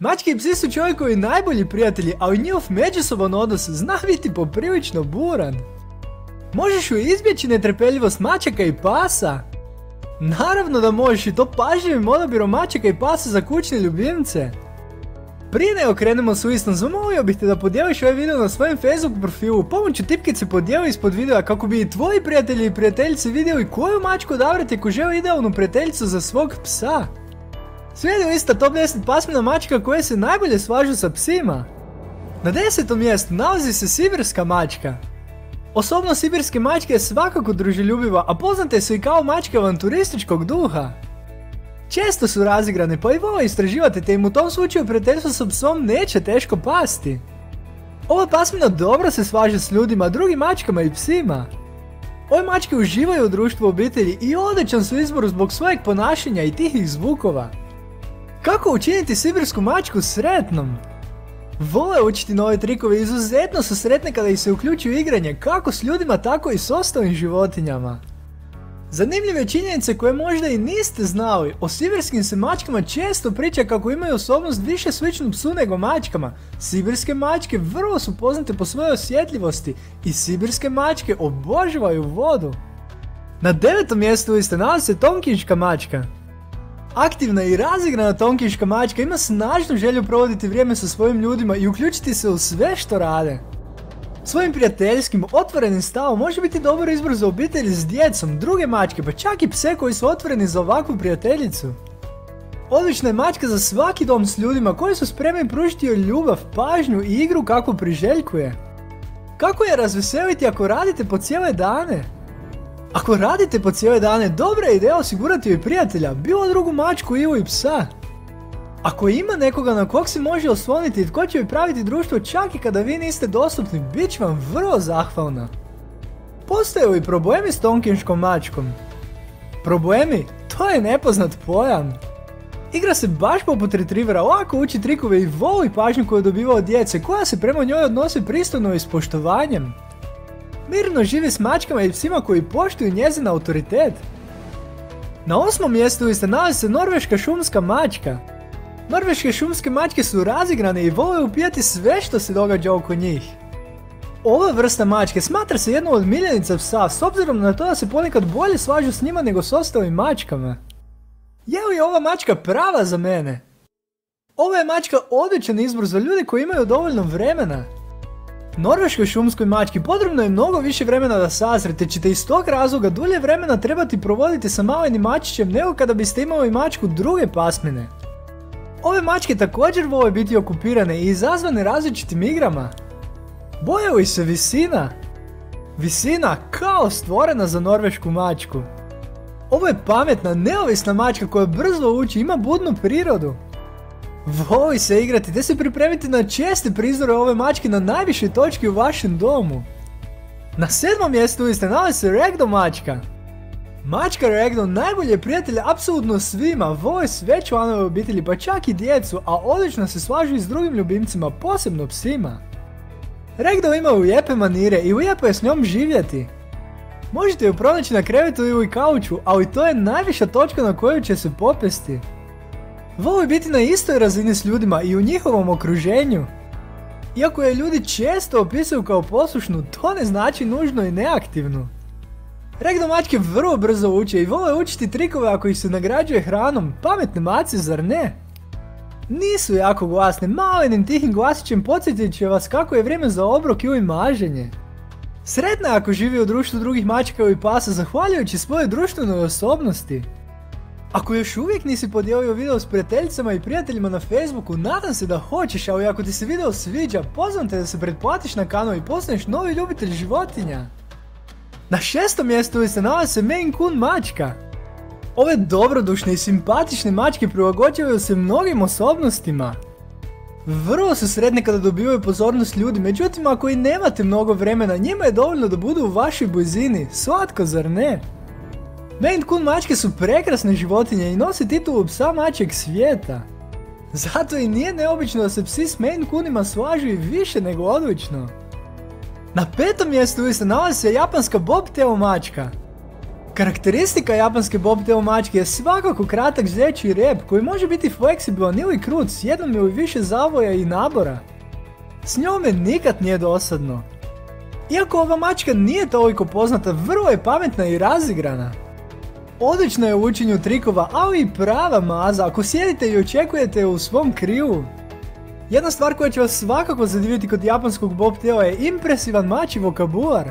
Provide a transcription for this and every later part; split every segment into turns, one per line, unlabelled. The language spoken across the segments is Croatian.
Mačke i psi su čovjekovi najbolji prijatelji, ali njihov međusoban odnos zna biti poprilično buran. Možeš ju izbjeći netrpeljivost mačaka i pasa? Naravno da možeš i to pažljivim odabirom mačaka i pasa za kućne ljubimce. Prije nego krenemo s uistom, zamolio bih te da podijeliš ovaj video na svojem Facebook profilu, pomoću tipkice podijeli ispod videa kako bi i tvoji prijatelji i prijateljice vidjeli koju mačku odabrati ako žele idealnu prijateljicu za svog psa. Slijedi lista top 10 pasmina mačka koje se najbolje slažu sa psima. Na desetom mjestu nalazi se sibirska mačka. Osobno sibirske mačke je svakako druželjubiva, a poznate su i kao mačke avanturističkog duha. Često su razigrane pa i vole istraživati te im u tom slučaju prijateljstvo sa psom neće teško pasti. Ova pasmina dobro se svaže s ljudima, drugim mačkama i psima. Ove mačke uživaju u društvu obitelji i odličan su izbor zbog svojeg ponašanja i tihih zvukova. Kako učiniti sibirsku mačku sretnom? Vole učiti nove trikove, izuzetno su sretne kada ih se uključuju u igranje, kako s ljudima, tako i s ostalim životinjama. Zanimljive činjenice koje možda i niste znali, o sibirskim se mačkama često priča kako imaju osobnost više sličnu psu nego mačkama. Sibirske mačke vrlo su poznate po svojoj osjetljivosti i sibirske mačke obožavaju vodu. Na devetom mjestu liste nalazi se Tonkinška mačka. Aktivna i razigrana Tonkinška mačka ima snažnu želju provoditi vrijeme sa svojim ljudima i uključiti se u sve što rade. Svojim prijateljskim, otvorenim stavom može biti dobar izbor za obitelj s djecom, druge mačke, pa čak i pse koji su otvoreni za ovakvu prijateljicu. Odlična je mačka za svaki dom s ljudima koji su spremni pružiti joj ljubav, pažnju i igru kako priželjkuje. Kako je razveseliti ako radite po cijele dane? Ako radite po cijele dane, dobra je ideja osigurati joj prijatelja, bilo drugu mačku ili psa. Ako ima nekoga na kog se može osloniti i tko će joj praviti društvo čak i kada vi niste dostupni, bit će vam vrlo zahvalna. Postoje li problemi s tonkinškom mačkom? Problemi? To je nepoznat pojam. Igra se baš poput retrievera, lako uči trikove i voli pažnju koju dobiva od djece, koja se prema njoj odnosi pristojno i s poštovanjem. Mirno živi s mačkama i psima koji poštuju njezin autoritet. Na osmom mjestu se nalazi se norveška šumska mačka. Norveške šumske mačke su razigrane i vole upijati sve što se događa oko njih. Ova vrsta mačke smatra se jednom od miljenica psa s obzirom na to da se ponekad bolje slažu s njima nego s ostalim mačkama. Je li ova mačka prava za mene? Ova je mačka odličan izbor za ljude koji imaju dovoljno vremena. Norveškoj šumskoj mački potrebno je mnogo više vremena da sazrete, ćete iz tog razloga dulje vremena trebati provoditi sa malenim mačićem nego kada biste imali mačku druge pasmine. Ove mačke također vole biti okupirane i izazvane različitim igrama. Boje li se visina? Visina kao stvorena za norvešku mačku. Ovo je pametna, neovisna mačka koja brzo uči, ima budnu prirodu. Voli se igrati, te se pripremite na česte prizore ove mačke na najvišoj točki u vašem domu. Na sedmom mjestu ste nalazi se Ragdoll mačka. Mačka Ragdoll najbolji je prijatelj apsolutno svima, vole sve članove obitelji pa čak i djecu, a odlično se slažu i s drugim ljubimcima, posebno psima. Ragdoll ima lijepe manire i lijepo je s njom živjeti. Možete ju pronaći na krevetu ili kauču, ali to je najviša točka na koju će se popesti. Voli biti na istoj razini s ljudima i u njihovom okruženju. Iako je ljudi često opisuju kao poslušnu, to ne znači nužno i neaktivnu. Regno mačke vrlo brzo uče i vole učiti trikove ako ih se nagrađuje hranom, pametne mace, zar ne? Nisu jako glasne, malenim tihim glasićem podsjetit će vas kako je vrijeme za obrok ili maženje. Sretna ako živi u društvu drugih mačaka ili pasa zahvaljujući svoje društvenoj osobnosti. Ako još uvijek nisi podijelio video s prijateljicama i prijateljima na Facebooku, nadam se da hoćeš, ali ako ti se video sviđa, pozvam te da se pretplatiš na kanal i postaneš novi ljubitelj životinja. Na šestom mjestu se nalazi se Maine Coon mačka. Ove dobrodušne i simpatične mačke prilagođavaju se mnogim osobnostima. Vrlo su sretne kada dobivaju pozornost ljudi, međutim ako i nemate mnogo vremena, njima je dovoljno da budu u vašoj blizini, slatko zar ne? Maine Coon mačke su prekrasne životinje i nose titulu psa mačeg svijeta. Zato i nije neobično da se psi s Maine Coonima slažu i više nego odlično. Na petom mjestu se nalazi se japanska bobtail mačka. Karakteristika japanske bobtail mačke je svakako kratak zveći rep koji može biti fleksibilan ili krut s jednom ili više zavoja i nabora. S njome nikad nije dosadno. Iako ova mačka nije toliko poznata, vrlo je pametna i razigrana. Odlična je u učenju trikova, ali i prava maza ako sjedite i očekujete u svom kriju. Jedna stvar koja će vas svakako zadiviti kod japanskog bobtaila je impresivan mači vokabular.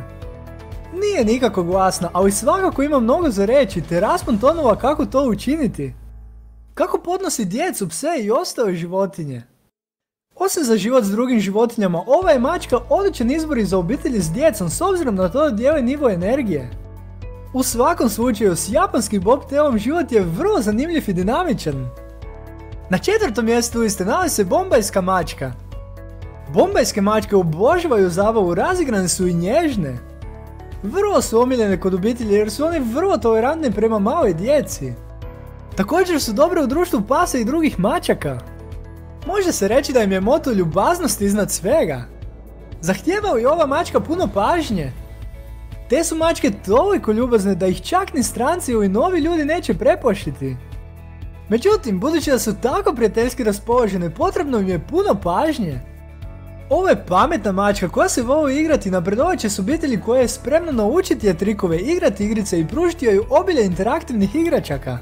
Nije nikako glasna, ali svakako ima mnogo za reći te raspon tonova kako to učiniti. Kako podnosi djecu, pse i ostale životinje. Osim za život s drugim životinjama, ova je mačka odličan izbor i za obitelji s djecom s obzirom na to da dijeli nivo energije. U svakom slučaju, s japanskim bobtailom život je vrlo zanimljiv i dinamičan. Na četvrtom mjestu liste nalazi se bombajska mačka. Bombajske mačke obožavaju zabavu, razigrane su i nježne. Vrlo su omiljene kod obitelji jer su oni vrlo tolerantni prema maloj djeci. Također su dobre u društvu pasa i drugih mačaka. Može se reći da im je moto ljubaznost iznad svega. Zahtijeva li ova mačka puno pažnje? Te su mačke toliko ljubazne da ih čak ni stranci ili novi ljudi neće prepoštiti. Međutim, budući da su tako prijateljski raspoložene, potrebno im je puno pažnje. Ovo je pametna mačka koja se voli igrati na predovaće s obitelji koja je spremna naučiti je trikove, igrati igrice i pružiti joj obilje interaktivnih igračaka.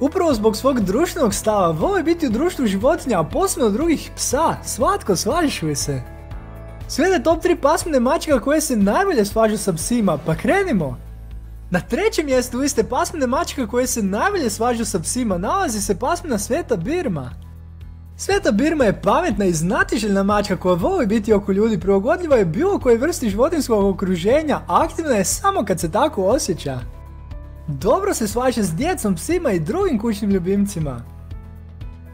Upravo zbog svog društvenog stava vole biti u društvu životinja, a posebno drugih psa, svatko slažiš li se? Slijede top 3 pasmine mačka koje se najbolje svađu sa psima, pa krenimo! Na trećem mjestu liste pasmine mačka koje se najbolje svađu sa psima nalazi se pasmina Sveta Birma. Sveta Birma je pametna i znatiželjna mačka koja voli biti oko ljudi, prilagodljiva je bilo koje vrsti životinskog okruženja, aktivna je samo kad se tako osjeća. Dobro se svađa s djecom, psima i drugim kućnim ljubimcima.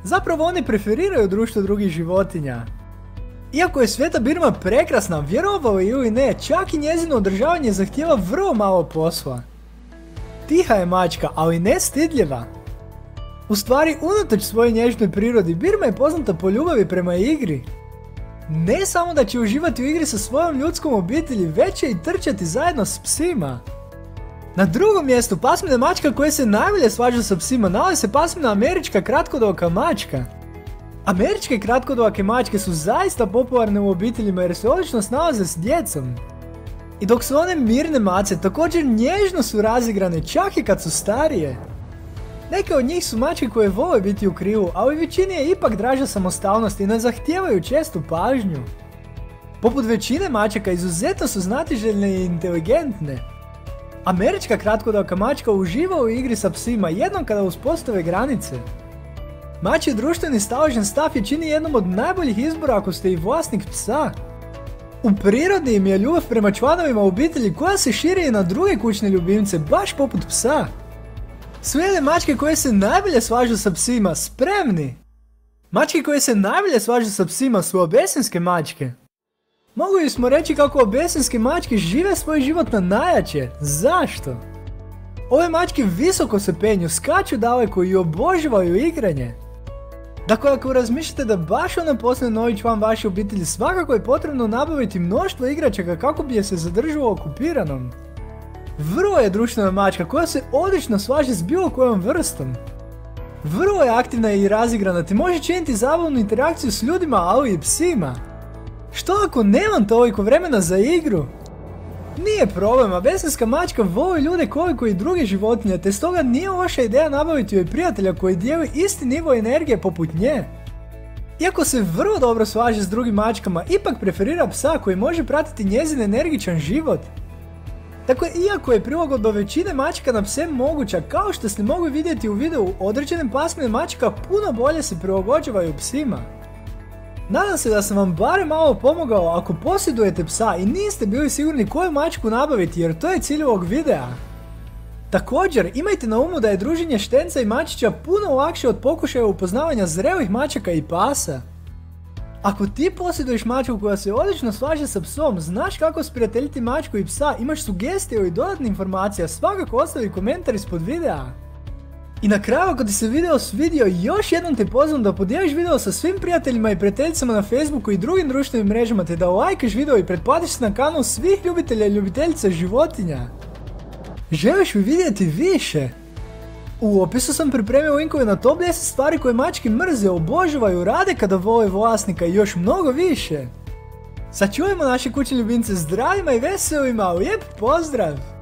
Zapravo oni preferiraju društvo drugih životinja. Iako je Sveta Birma prekrasna, vjerovao ili ne, čak i njezino održavanje zahtjeva vrlo malo posla. Tiha je mačka, ali ne stidljiva. U stvari, unatoč svojoj nježnoj prirodi, Birma je poznata po ljubavi prema igri. Ne samo da će uživati u igri sa svojom ljudskom obitelji, već će i trčati zajedno s psima. Na drugom mjestu pasmina mačka koja se najbolje svađa sa psima nalazi se pasmina američka kratkodoka mačka. Američke kratkodovake mačke su zaista popularne u obiteljima jer se odlično snalaze s djecom. I dok su one mirne mace također nježno su razigrane čak i kad su starije. Neke od njih su mačke koje vole biti u krivu, ali većini je ipak draža samostalnost i ne zahtijevaju čestu pažnju. Poput većine mačaka izuzetno su znatiželjne i inteligentne. Američka kratkodovaka mačka uživa u igri sa psima jednom kada uspostave granice. Mači društveni staložen stav je čini jednom od najboljih izbora ako ste i vlasnik psa. U prirodi im je ljubav prema članovima obitelji koja se širi i na druge kućne ljubimce, baš poput psa. Slijede mačke koje se najbolje svažu sa psima, spremni! Mačke koje se najbolje svažu sa psima su obesinske mačke. Mogu smo reći kako obesinske mačke žive svoj život na najjače. Zašto? Ove mačke visoko se penju, skaču daleko i obožavaju igranje. Dakle, ako razmišljate da baš ona postane novi član vaše obitelji, svakako je potrebno nabaviti mnoštvo igračaka kako bi je se zadržalo okupiranom. Vrlo je društvena mačka koja se odlično svaže s bilo kojom vrstom. Vrlo je aktivna i razigrana te može činiti zabavnu interakciju s ljudima, ali i psima. Što ako nemam toliko vremena za igru? Nije problem, a besinska mačka voli ljude koliko i druge životinje, te stoga nije loša ideja nabaviti joj prijatelja koji dijeli isti nivo energije poput nje. Iako se vrlo dobro svaže s drugim mačkama, ipak preferira psa koji može pratiti njezin energičan život. Dakle, iako je prilagodba većine mačka na pse moguća, kao što ste mogli vidjeti u videu, određene pasmine mačka puno bolje se prilagođavaju psima. Nadam se da sam vam barem malo pomogao ako posjedujete psa i niste bili sigurni koju mačku nabaviti jer to je cilj ovog videa. Također, imajte na umu da je druženje štenca i mačića puno lakše od pokušaja upoznavanja zrelih mačaka i pasa. Ako ti posjeduješ mačku koja se odlično slaže sa psom, znaš kako sprijateljiti mačku i psa, imaš sugestije ili dodatne informacije, svakako ostavi komentar ispod videa. I na kraju ako ti se video svidio još jednom te pozvam da podijeliš video sa svim prijateljima i prijateljicama na Facebooku i drugim društvenim mrežama te da lajkaš video i pretplatiš se na kanal svih ljubitelja i ljubiteljica životinja. Želiš li vidjeti više? U opisu sam pripremio linkove na top 10 stvari koje mačke mrze, obožavaju, rade kada vole vlasnika i još mnogo više. Sačuvajmo naše kućne ljubimce zdravima i veselima, lijep pozdrav!